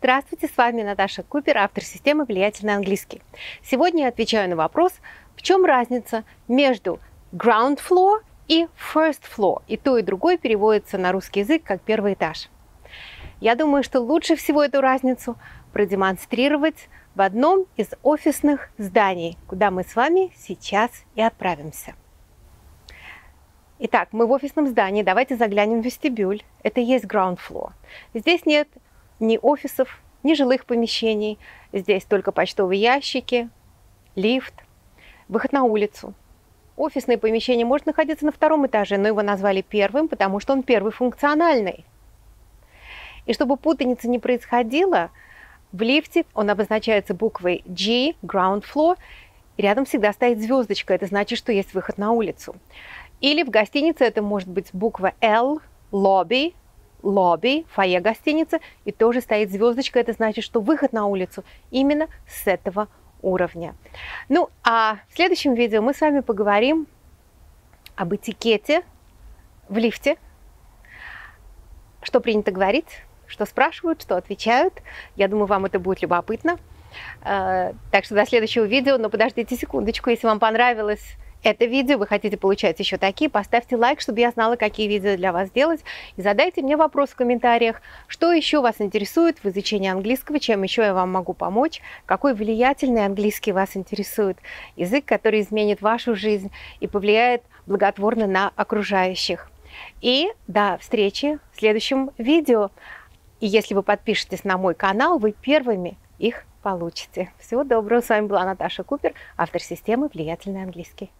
Здравствуйте, с вами Наташа Купер, автор системы «Влиятельный английский». Сегодня я отвечаю на вопрос, в чем разница между ground floor и first floor. И то, и другое переводится на русский язык как первый этаж. Я думаю, что лучше всего эту разницу продемонстрировать в одном из офисных зданий, куда мы с вами сейчас и отправимся. Итак, мы в офисном здании. Давайте заглянем в вестибюль. Это и есть ground floor. Здесь нет ни офисов, ни жилых помещений. Здесь только почтовые ящики, лифт, выход на улицу. Офисное помещение может находиться на втором этаже, но его назвали первым, потому что он первый функциональный. И чтобы путаница не происходила, в лифте он обозначается буквой G, ground floor, и рядом всегда стоит звездочка, это значит, что есть выход на улицу. Или в гостинице это может быть буква L, lobby, лобби, фойе гостиницы, и тоже стоит звездочка, это значит, что выход на улицу именно с этого уровня. Ну, а в следующем видео мы с вами поговорим об этикете в лифте, что принято говорить, что спрашивают, что отвечают. Я думаю, вам это будет любопытно. Э, так что до следующего видео, но подождите секундочку, если вам понравилось это видео, вы хотите получать еще такие, поставьте лайк, чтобы я знала, какие видео для вас делать. И задайте мне вопрос в комментариях, что еще вас интересует в изучении английского, чем еще я вам могу помочь, какой влиятельный английский вас интересует, язык, который изменит вашу жизнь и повлияет благотворно на окружающих. И до встречи в следующем видео. И если вы подпишетесь на мой канал, вы первыми их получите. Всего доброго. С вами была Наташа Купер, автор системы «Влиятельный английский».